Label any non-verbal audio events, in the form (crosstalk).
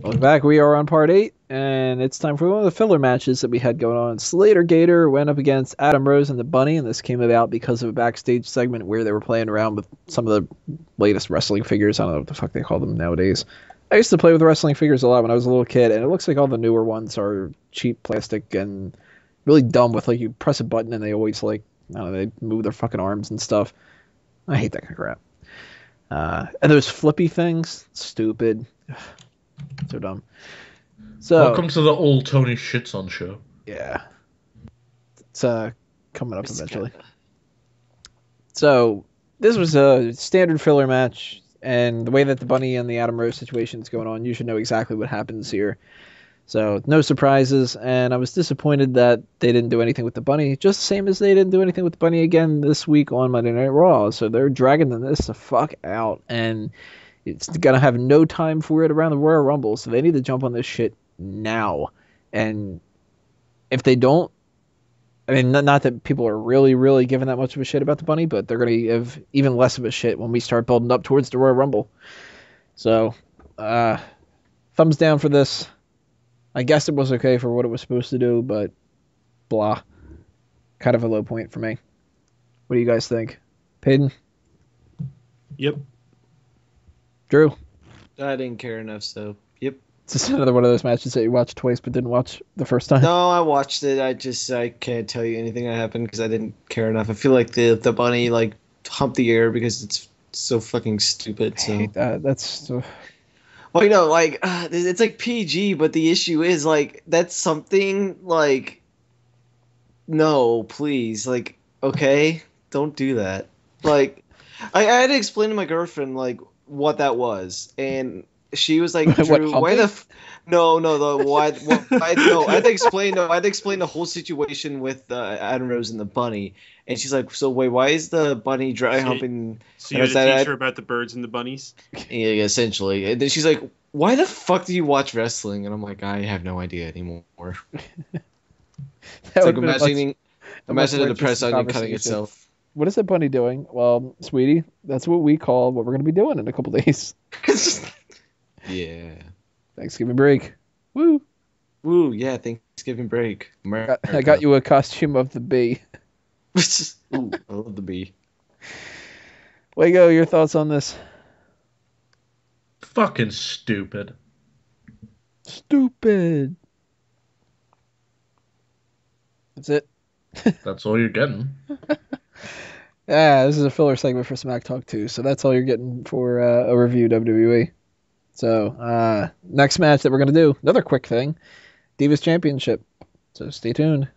Welcome back. We are on part eight, and it's time for one of the filler matches that we had going on. Slater Gator went up against Adam Rose and the Bunny, and this came about because of a backstage segment where they were playing around with some of the latest wrestling figures. I don't know what the fuck they call them nowadays. I used to play with wrestling figures a lot when I was a little kid, and it looks like all the newer ones are cheap plastic and really dumb. With like you press a button and they always like I don't know they move their fucking arms and stuff. I hate that kind of crap. Uh, and those flippy things, stupid. So dumb. So Welcome to the old Tony shits on show. yeah, it's uh coming up eventually. So this was a standard filler match, and the way that the Bunny and the Adam Rose situation is going on, you should know exactly what happens here. So no surprises, and I was disappointed that they didn't do anything with the Bunny, just the same as they didn't do anything with the Bunny again this week on Monday Night Raw. So they're dragging this the fuck out, and it's gonna have no time for it around the Royal Rumble. So they need to jump on this shit now, and if they don't, I mean, not, not that people are really, really giving that much of a shit about the bunny, but they're going to give even less of a shit when we start building up towards the Royal Rumble. So, uh, thumbs down for this. I guess it was okay for what it was supposed to do, but blah. Kind of a low point for me. What do you guys think? Paden? Yep. Drew? I didn't care enough, so yep. Is this another one of those matches that you watched twice but didn't watch the first time? No, I watched it. I just I can't tell you anything that happened because I didn't care enough. I feel like the the bunny like humped the air because it's so fucking stupid. I So hate that. That's. Uh, well, you know, like uh, it's like PG, but the issue is like that's something like no, please, like okay, don't do that. Like I, I had to explain to my girlfriend like what that was, and she was like, (laughs) What, why the humping? f- no, no, the why, why no, I had to explain no, I had to explain the whole situation with uh, Adam Rose and the bunny, and she's like, so wait, why is the bunny dry So- humping? So you had Is to that- teach her about the birds and the bunnies. Yeah, essentially, and then she's like, why the fuck do you watch wrestling? And I'm like, I have no idea anymore. (laughs) that It's like would've been a much- imagining, a much imagine more a depressed onion cutting itself. What is that bunny doing? Well, sweetie, that's what we call what we're going to be doing in a couple (laughs) days. yeah. Thanksgiving break. Woo! Woo, yeah, Thanksgiving break. I, I got you a costume of the bee. (laughs) Ooh, I love the bee. Lego, your thoughts on this? Fucking stupid. Stupid. That's it. (laughs) That's all you're getting. Yeah, this is a filler segment for Smack Talk 2, so that's all you're getting for uh, a review WWE. So, uh, next match that we're going to do, another quick thing Divas Championship. So stay tuned.